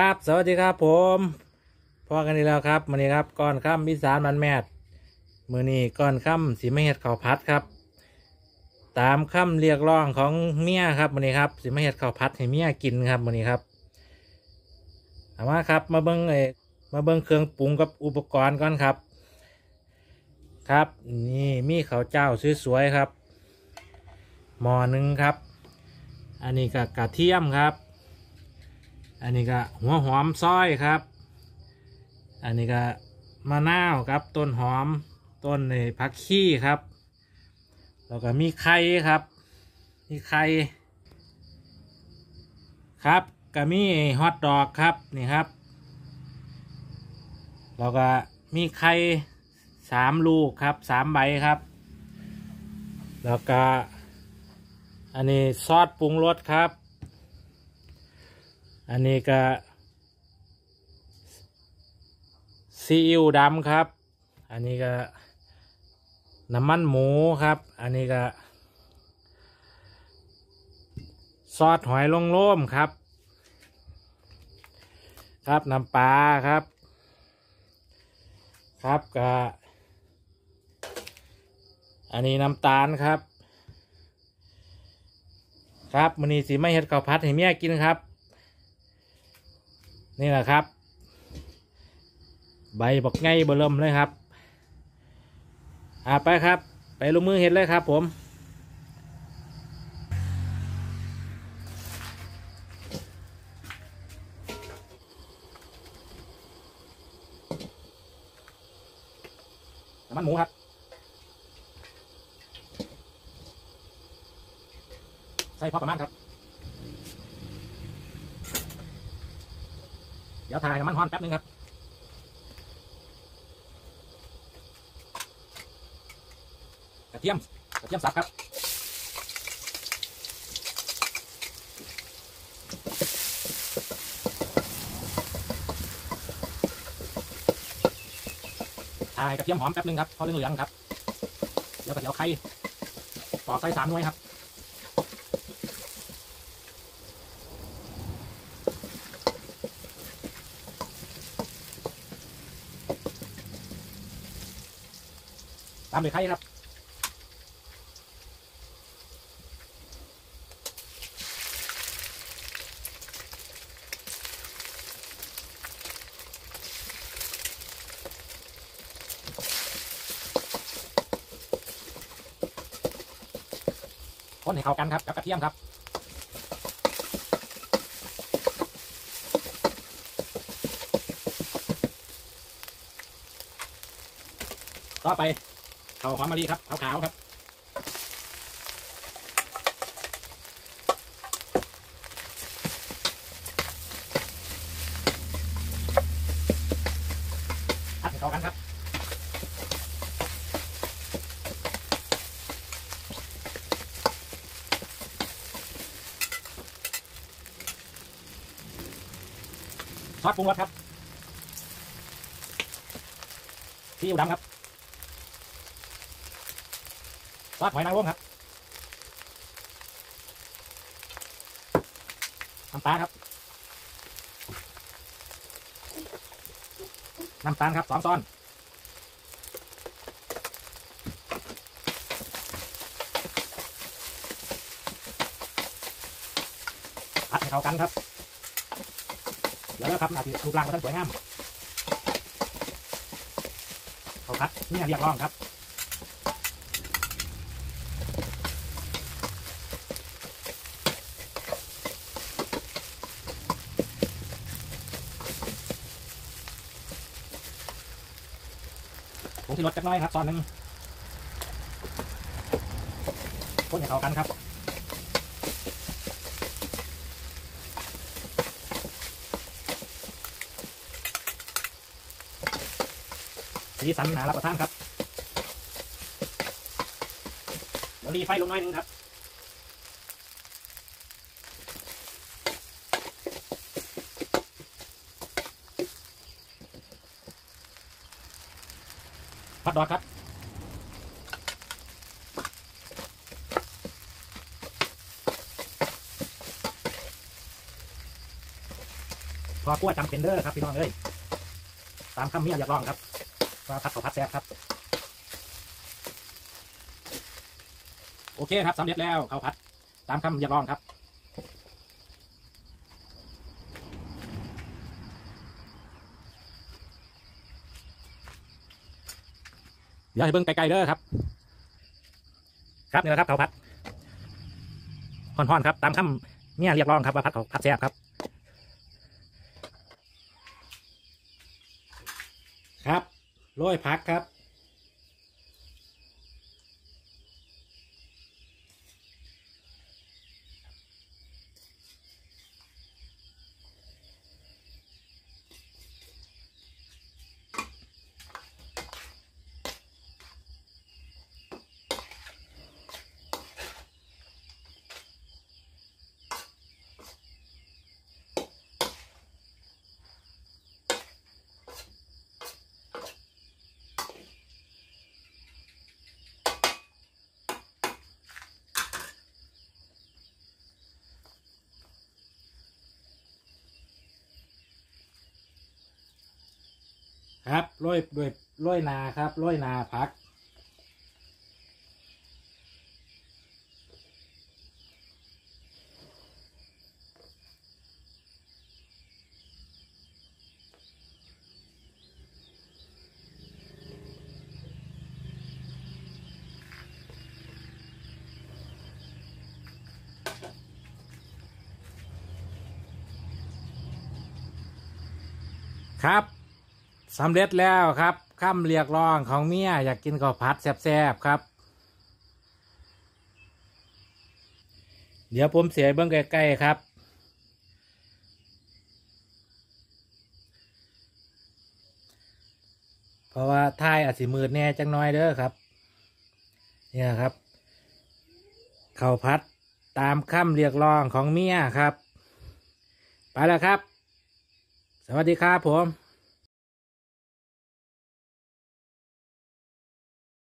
ครับ สวัสดีครับผมพอกันอีกแล้วครับมื้อนี้ครับก้อนค่ำพิสานมันแมดมือนี้ก้อนค่ำสีไม่เห็ดข้าวพัดครับ ตามคำเรียกร้องของเมียครับมื้อนี้ครับสีไม่เห็ดข้าวพัดให้เมียกินครับมื้อนี้ครับเอามาครับ มาเบิ้งเอมาเบิ้งเครื่องปรุงกับอุปกรณ์ก่อนครับ ครับนี่มีข้าวเจ้าสวยๆครับหม้อหนึ่งครับ อันนี้ก็กระเทียมครับ อันนี้ก็หัวหอมซอยครับ อันนี้ก็มะนาวครับ ต้นหอม ต้นในผักขี้ครับ แล้วก็มีไข่ครับ มีไข่ครับก็มีฮอทดอกครับนี่ครับ แล้วก็มีไข่สามลูกครับสามใบครับ แล้วก็อันนี้ซอสปรุงรสครับ อันนี้ก็ซีอิ๊วดำครับ อันนี้ก็น้ำมันหมูครับ อันนี้ก็ ซอสหอยลงโล่มครับ ครับน้ำปลาครับ ครับก็อันนี้น้ำตาลครับ ครับมันนี้สีไม่เห็ดข้าวพัดให้เมียกินครับ นี่แหละครับ ใบบักไงเบอร์เริ่มเลยครับอ่าไปครับ ไปลงมือเห็ดเลยครับผมน้ำมันหมูครับใส่พอประมาณครับ เดี๋ยวถ่ายน้มันฮ้อนแป๊บนึงครับกระเทียมกระเทียมสับครับถ่ายกระเทียมหอมแป๊บนึงครับพอเหลืองๆครับเดี๋ยวกระเทียมไข่ปอกใส่สามหน่วยครับ ตามด้วยไข่ครับคนให้เข้ากันครับกับกระเทียมครับต่อไป ขาวหอมมะลิครับขาวๆครับผัดให้เข้ากันครับซอสปรุงรสครับซีอิ๊วดำครับ ซอสหอยนางรมครับน้ำตาลครับ น้ำตาลครับสองซ้อนผัดให้เข้ากันครับเดี๋ยวแล้วครับอาจจะรูปร่างมันสวยงามเขาคัดนี่เรียกร้องครับ งที่รสจักน้อยครับตอนหนึงคนให้เข้ากันครับสีสันหนารับประทานครับเดี๋ยวรีไฟลงหน่อยหนึงครับ พัดดอกครับพอกล้วยจำเป็นเด้อครับพี่น้องเอ้ยตามคำเมียอยากลองครับว่าพัดเขาพัดแซ่บครับ โอเคครับสำเร็จแล้วเขาพัด ตามคำอยากลองครับ เดี๋ยวให้เบิ้งไกลๆเด้อครับ ครับนี่แหละครับเขาพัดห่อนๆครับ ตามคำเนี่ยเรียกร้องครับว่าพัดเขาพัดแซ่บครับ ครับโรยพักครับ ครับโรยด้วยโรยนาครับโรยนาพัก ครับ สำเร็จแล้วครับคำเรียกร้องของเมียอยากกินข้าวผัดแซ่บๆครับ เดี๋ยวผมเสียเบื้องใกล้ๆครับ เพราะว่าท้ายอาจสิมืดแน่จังน้อยเด้อครับ เนี่ยครับข้าวผัดตามคำเรียกร้องของเมียครับ ไปแล้วครับ สวัสดีครับผม